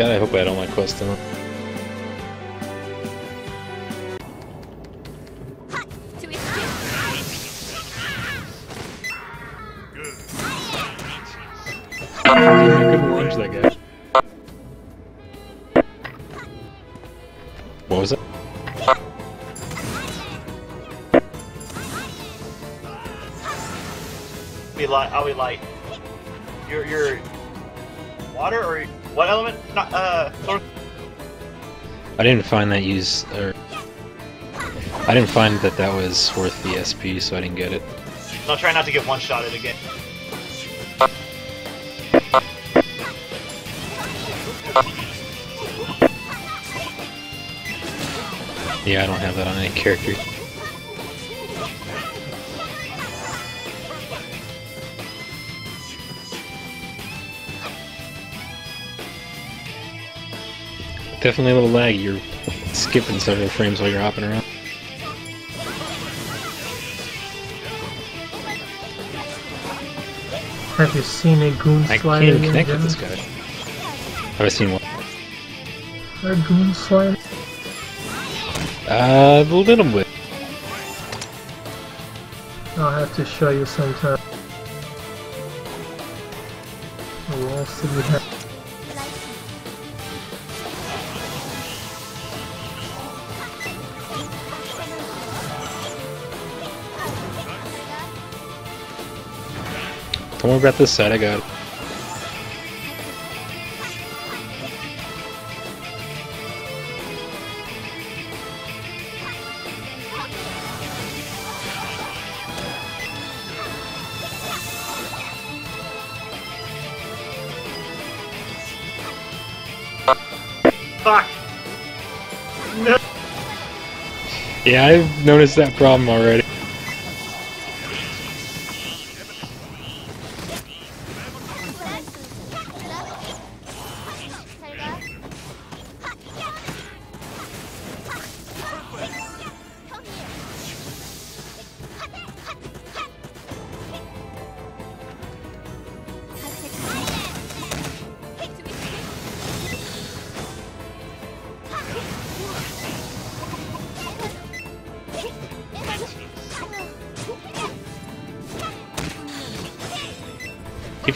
God, I hope I don't want quest him. I couldn't launch that guy. What was it? Be light. I'll be light. You're you're water or what element? Not uh. I didn't find that use or I didn't find that that was worth the SP, so I didn't get it. I'll try not to get one shot at again. Yeah, I don't have that on any character. Definitely a little laggy. You're skipping several frames while you're hopping around. Have you seen a goon I slider can't even connect with this guy. Have I seen one? A goon slider? Uh, a little bit. I'll have to show you sometime. What else did we have? Don't worry about this side, I got it. Fuck. No. Yeah, I've noticed that problem already.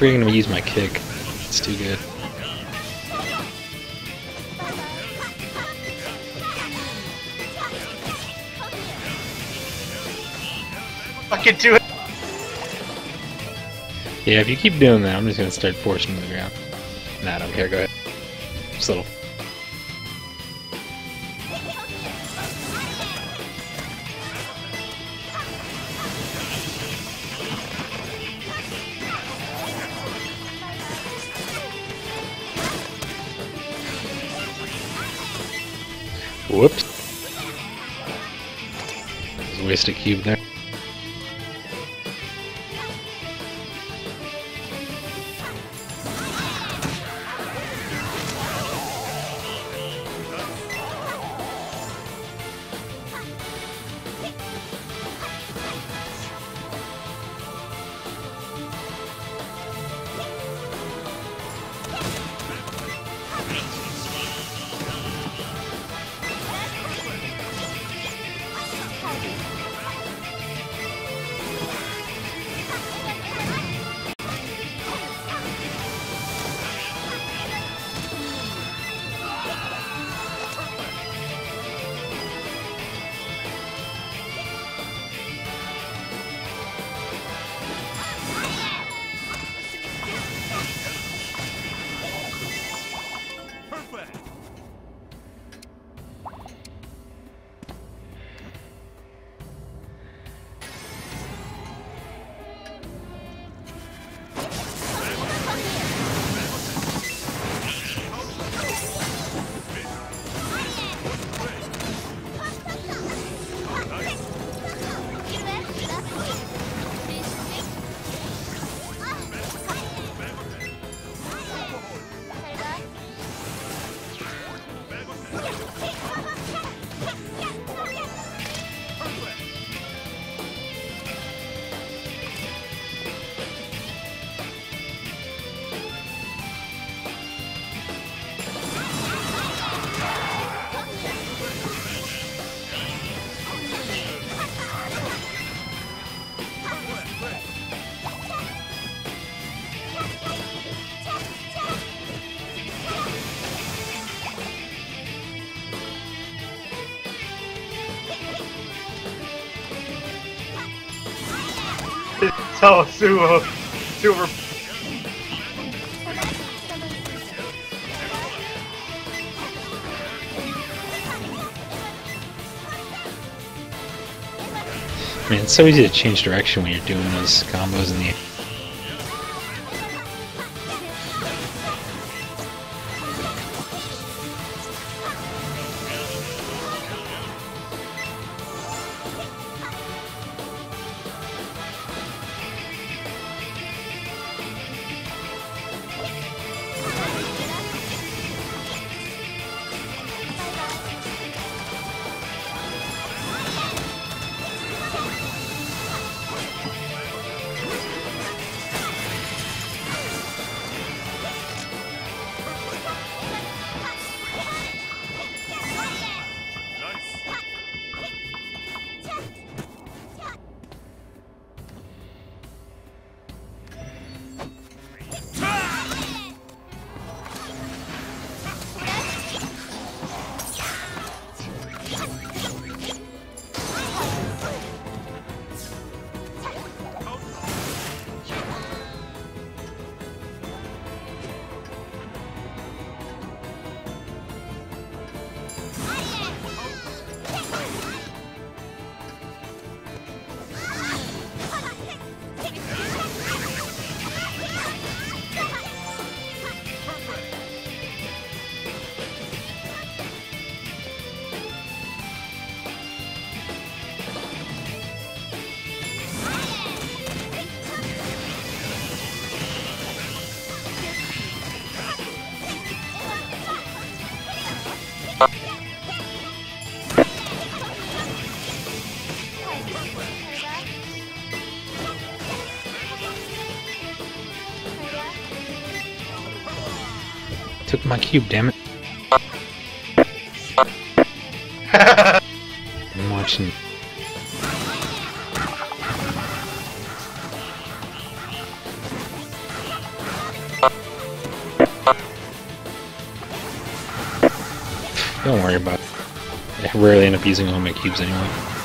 Keep gonna use my kick. It's too good. Fucking do it. Yeah, if you keep doing that, I'm just gonna start forcing to the ground. Nah, I don't care. Go ahead. Just a little. Whoops. There's a wasted cube there. So super, uh, super. Man, it's so easy to change direction when you're doing those combos in the Took my cube, damn it. Rarely end up using all my cubes anyway.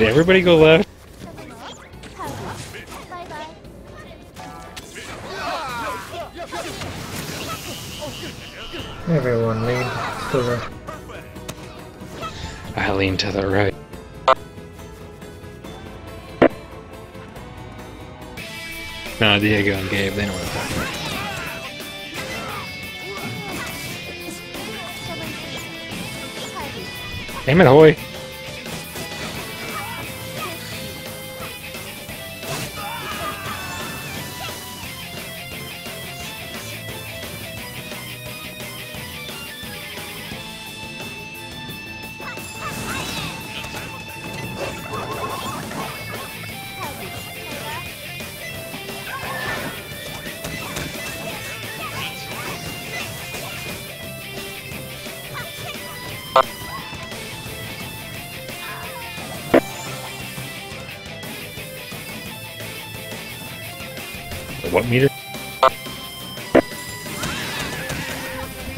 Did everybody go left? Everyone lean to the I lean to the right. No, Diego and Gabe, they know what talking about. Damn it, Hoy!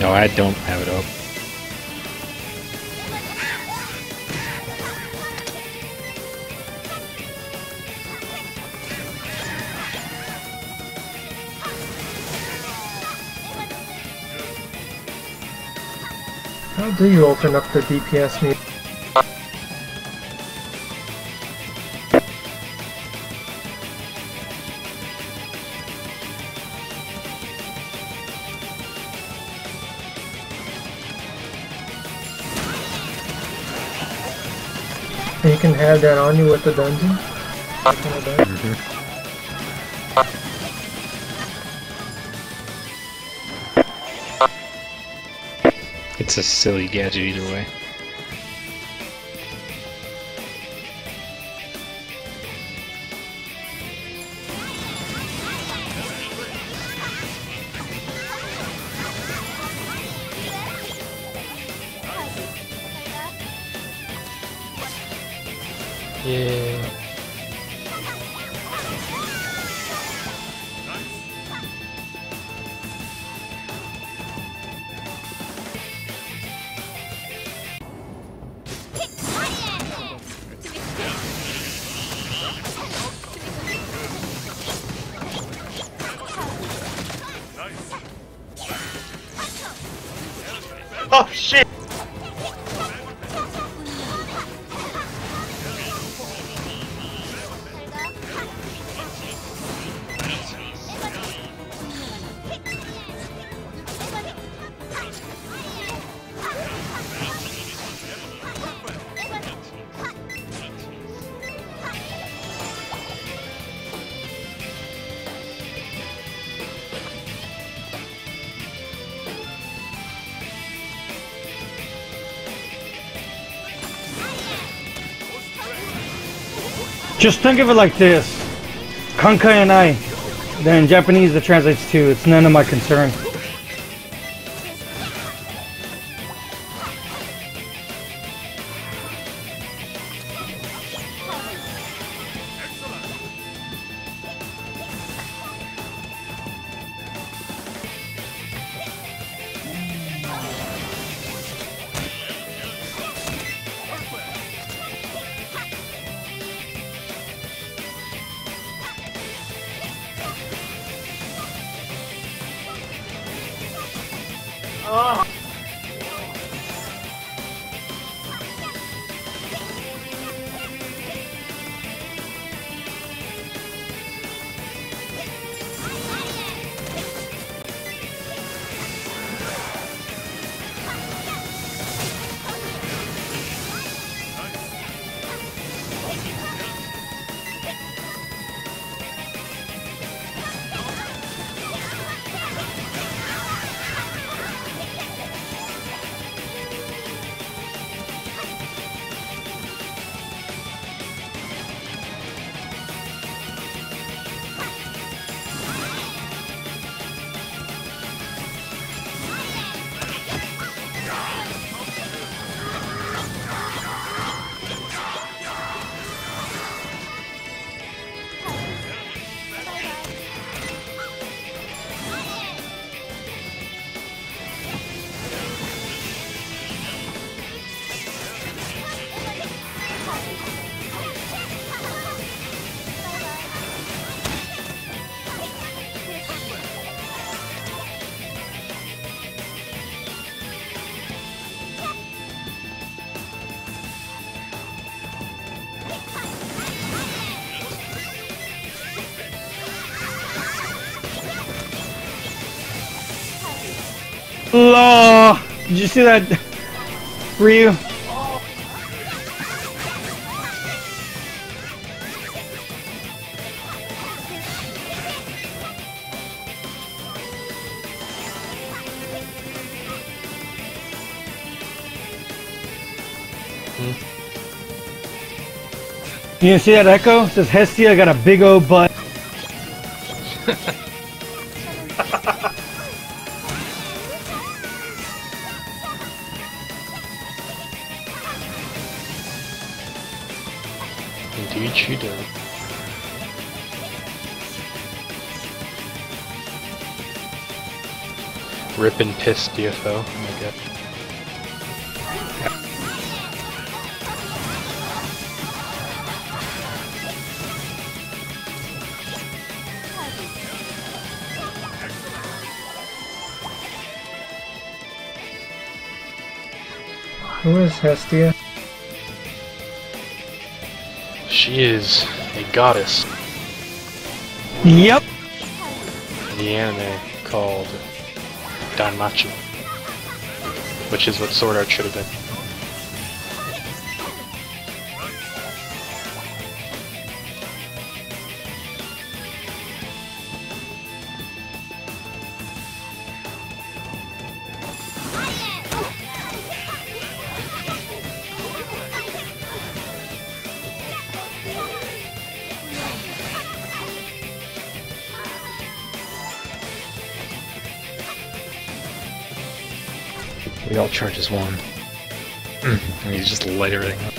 No, I don't have it up. How do you open up the DPS meter? Can have that on you with the dungeon? It's a silly gadget either way. Oh shit! Just think of it like this. kankei nai. Then in Japanese it translates to it's none of my concern. LOL! Did you see that? Ryu? Hmm. You see that echo? It says Hestia got a big old butt. Piss DFO. Oh my god. Who is Hestia? She is a goddess Yep. the anime called Which is what Sword Art should have been. We all charge as one. Mm-hmm. and you just light everything up.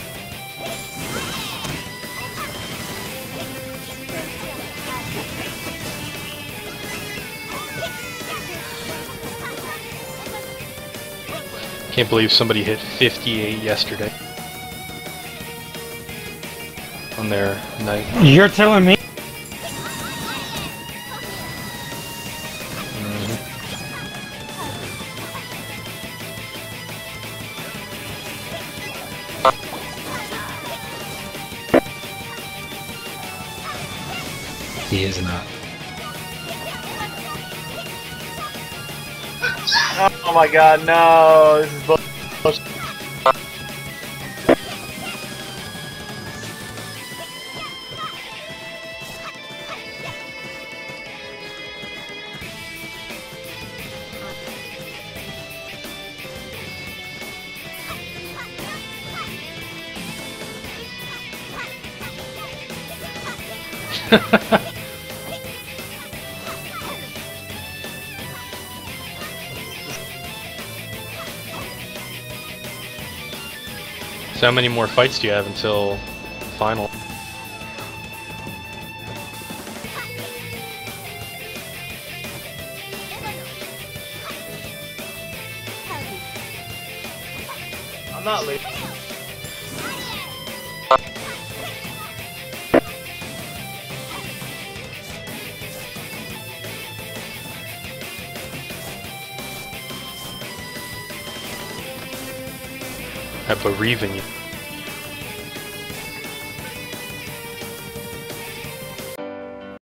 Can't believe somebody hit 58 yesterday. On their night. You're telling me? Oh my god, no! This is bull- How many more fights do you have until final? I'm not leaving. I believe in you.